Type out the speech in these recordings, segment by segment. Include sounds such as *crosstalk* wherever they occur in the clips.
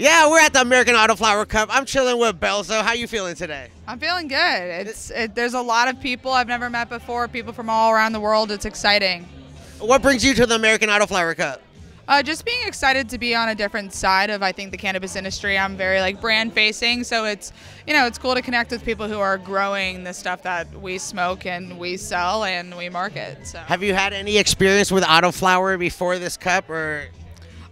Yeah, we're at the American Autoflower Cup. I'm chilling with Belzo. How you feeling today? I'm feeling good. It's it, there's a lot of people I've never met before, people from all around the world. It's exciting. What brings you to the American Autoflower Cup? Uh, just being excited to be on a different side of I think the cannabis industry. I'm very like brand facing, so it's you know it's cool to connect with people who are growing the stuff that we smoke and we sell and we market. So Have you had any experience with Autoflower before this cup, or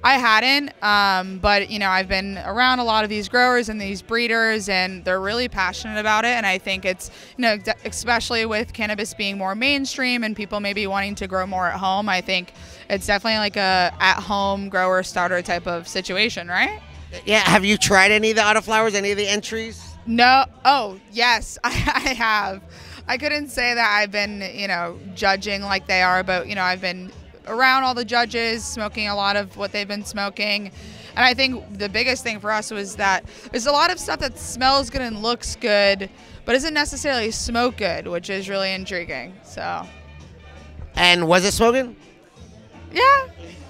I hadn't, um, but you know, I've been around a lot of these growers and these breeders, and they're really passionate about it. And I think it's, you know, especially with cannabis being more mainstream and people maybe wanting to grow more at home, I think it's definitely like a at-home grower starter type of situation, right? yeah? Have you tried any of the Autoflowers? Any of the entries? No. Oh, yes, *laughs* I, I have. I couldn't say that I've been, you know, judging like they are, but you know, I've been around all the judges, smoking a lot of what they've been smoking. And I think the biggest thing for us was that there's a lot of stuff that smells good and looks good, but isn't necessarily smoke good, which is really intriguing. So, And was it smoking? yeah.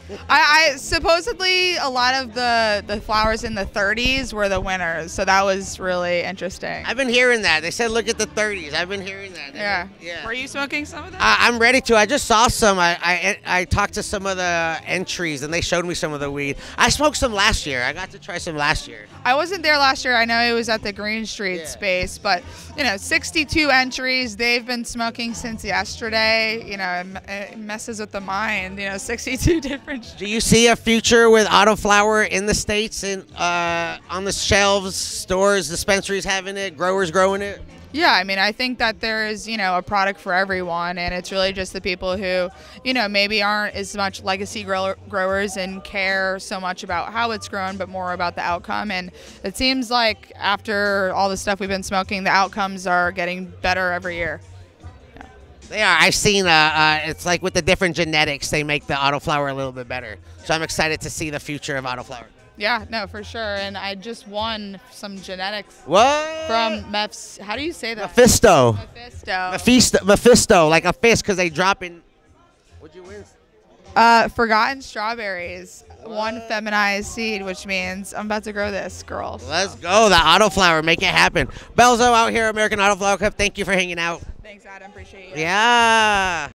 *laughs* I, I supposedly a lot of the the flowers in the 30s were the winners, so that was really interesting. I've been hearing that. They said look at the 30s. I've been hearing that. yeah. Yeah. Were you smoking some of that? I, I'm ready to. I just saw some. I, I I talked to some of the entries and they showed me some of the weed. I smoked some last year. I got to try some last year. I wasn't there last year. I know it was at the Green Street Yeah. space, but you know, 62 entries. They've been smoking since yesterday. You know, it it messes with the mind. You know, 62 *laughs* different. Do you see a future with Autoflower in the states and uh, on the shelves, stores, dispensaries having it, growers growing it? Yeah, I mean, I think that there is, you know, a product for everyone, and it's really just the people who, you know, maybe aren't as much legacy grower, growers and care so much about how it's grown, but more about the outcome. And it seems like after all the stuff we've been smoking, the outcomes are getting better every year. They are. I've seen. Uh, uh, it's like with the different genetics, they make the Autoflower a little bit better. So I'm excited to see the future of Autoflower. Yeah, no, for sure. And I just won some genetics What? from Mephs. How do you say that? Mephisto. Mephisto. Mephisto. Mephisto, like a fist, because they drop in. What'd you win? Uh, forgotten strawberries. One feminized seed, which means I'm about to grow this, girls. Let's go. The Autoflower. Make it happen. Belzo out here, American Autoflower Cup. Thank you for hanging out. Thanks, Adam. Appreciate you. Yeah.